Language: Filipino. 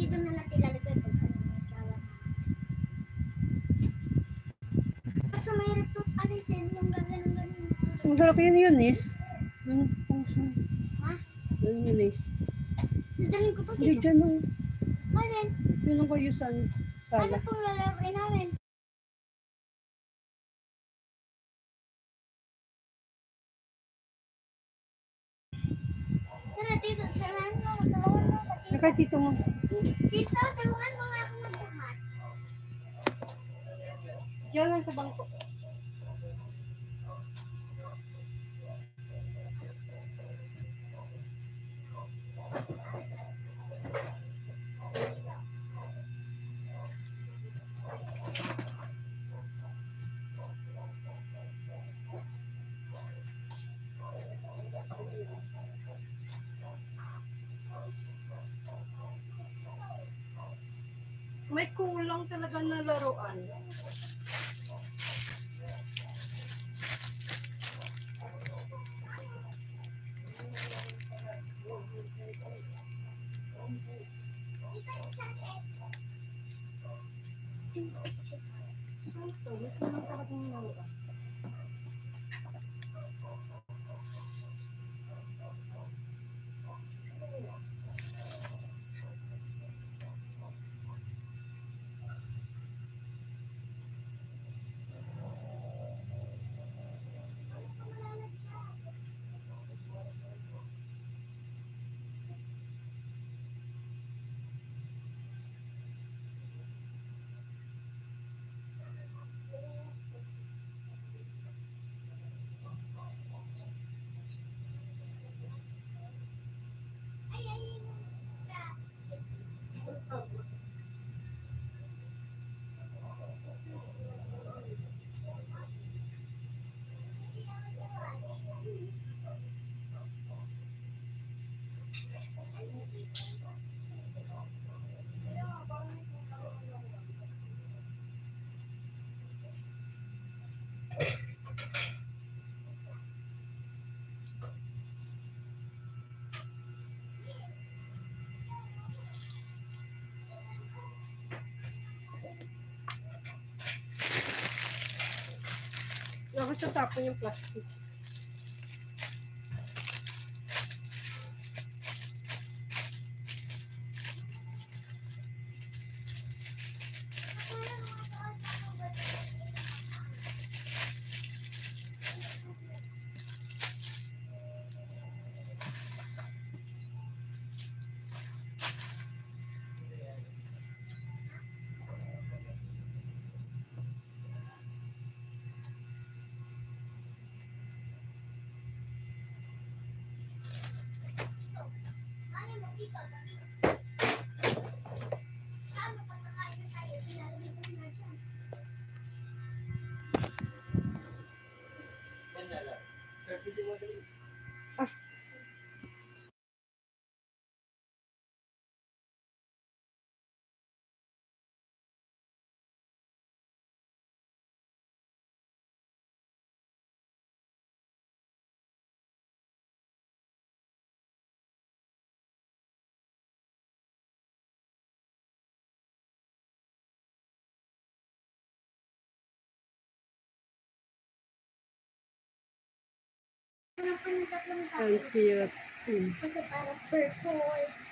dito na natin lalagay pag ano may sawa na. At sa mahirap to alisin yung gagawin ganun. Ang sarap yun yun. Yung puso. Ha? Yun yun, Nis. Dadalhin ko to dito. dyan ang, Alin? yun ang kayo sa Ano sala. pong lalagay namin? Tara, ako. Tulungan Nakay tito mo. Dito, tulungan mo nga ako magbuhat. Diyan lang sa bangko. May kulang talaga na laruan. Ito, may kulang talaga ng laruan. Bakit sa tapon yung plastic? Ayaw mo dito, dito. Saan mo pagkakain tayo? Ilalagay ko na dyan. Ano pa yung tatlong Ang cute. Kasi para purple.